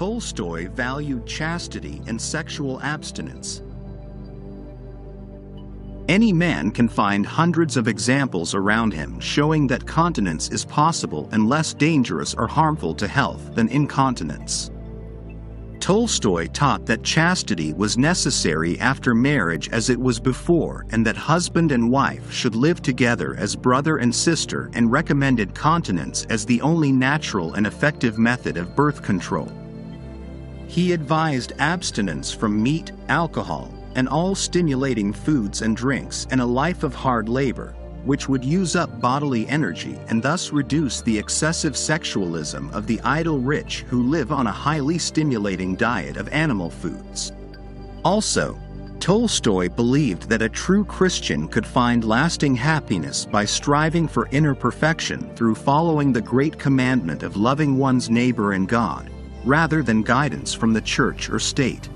Tolstoy valued chastity and sexual abstinence. Any man can find hundreds of examples around him showing that continence is possible and less dangerous or harmful to health than incontinence. Tolstoy taught that chastity was necessary after marriage as it was before and that husband and wife should live together as brother and sister and recommended continence as the only natural and effective method of birth control. He advised abstinence from meat, alcohol, and all stimulating foods and drinks and a life of hard labor, which would use up bodily energy and thus reduce the excessive sexualism of the idle rich who live on a highly stimulating diet of animal foods. Also, Tolstoy believed that a true Christian could find lasting happiness by striving for inner perfection through following the great commandment of loving one's neighbor and God, rather than guidance from the church or state.